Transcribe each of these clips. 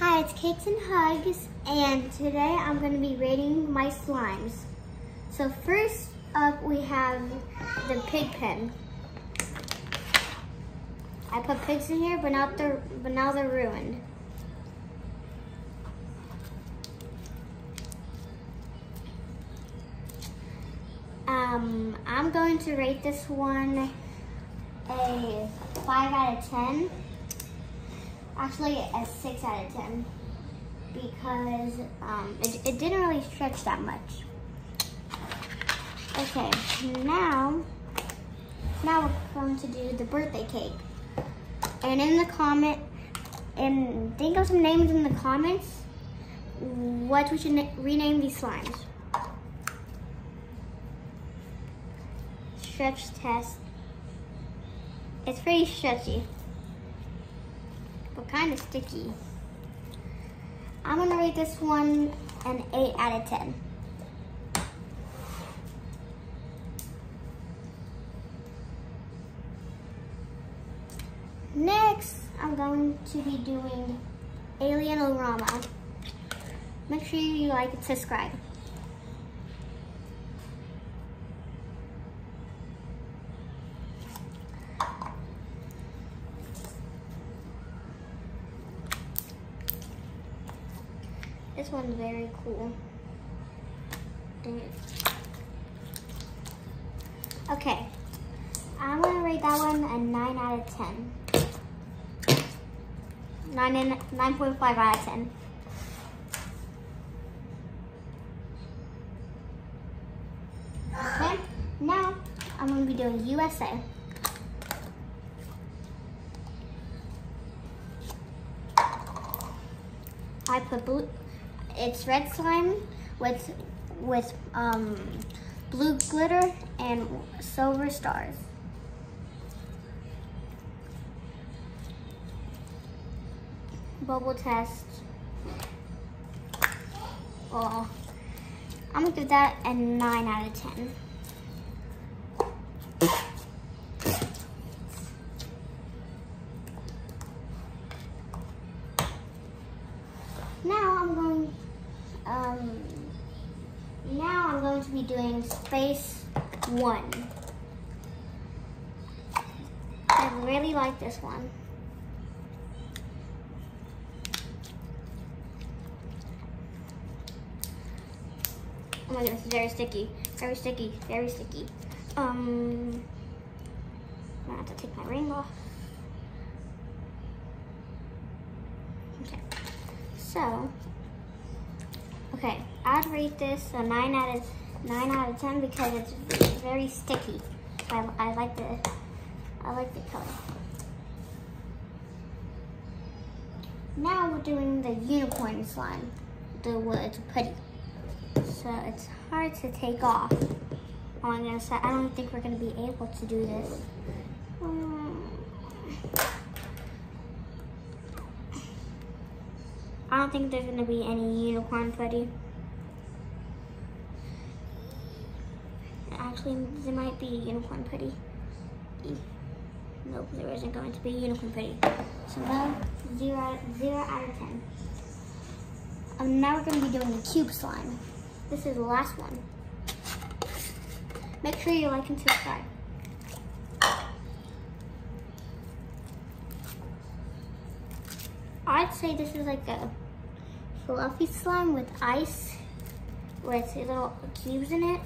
Hi, it's Cakes and Hugs, and today I'm going to be rating my slimes. So first up, we have the pig pen. I put pigs in here, but not but now they're ruined. Um, I'm going to rate this one a 5 out of 10. Actually, a 6 out of 10 because um, it, it didn't really stretch that much. Okay, now, now we're going to do the birthday cake. And in the comment, and think of some names in the comments what we should rename these slimes. Stretch test. It's pretty stretchy, kind of sticky. I'm gonna rate this one an 8 out of 10. Next, I'm going to be doing Alien-O-Rama. Make sure you like and subscribe. This one's very cool. Okay, I'm gonna rate that one a 9 out of 10. 9 and 9.5 out of 10. Okay, now I'm gonna be doing USA. I put blue, it's red slime with with um, blue glitter and silver stars. Bubble test. Oh, I'm gonna give that a 9 out of 10. Now I'm going, um, now I'm going to be doing space one. I really like this one. Oh my goodness, very sticky, very sticky, very sticky. Um, I have to take my ring off. Okay, so, okay, I'd rate this a nine out of nine out of ten because it's very sticky. I, I like the I like the color. Now we're doing the unicorn slime, the wood putty. So it's hard to take off. On other side, I don't think we're gonna be able to do this. Um, I don't think there's gonna be any unicorn putty. Actually, there might be a unicorn putty. Nope, there isn't going to be a unicorn putty. So no, zero, zero out of 10. Um, now we're gonna be doing the cube slime. This is the last one. Make sure you like and subscribe. I'd say this is like a fluffy slime with ice with little cubes in it.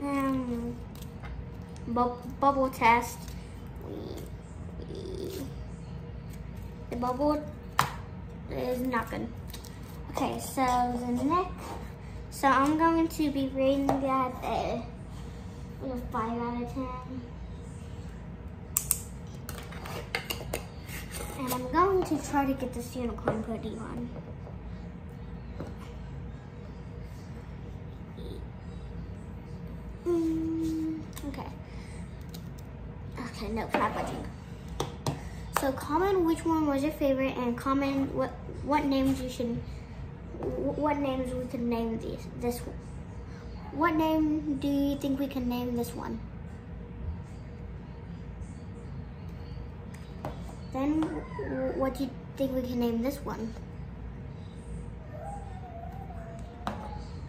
Um, bu bubble test. The bubble is not good. Okay, so the next, so I'm going to be rating that a, a 5 out of 10. And I'm going to try to get this unicorn putty on. Mm, okay. So comment which one was your favorite and comment what what names you should what names we could name these this one. What name do you think we can name this one? Then what do you think we can name this one?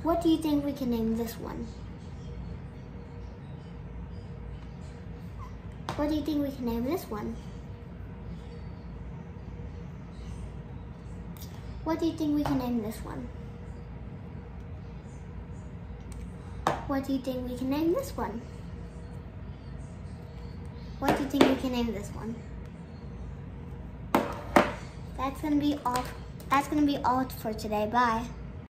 What do you think we can name this one? What do you think we can name this one? What do you think we can name this one? What do you think we can name this one? What do you think we can name this one? That's gonna be all. That's gonna be all for today. Bye.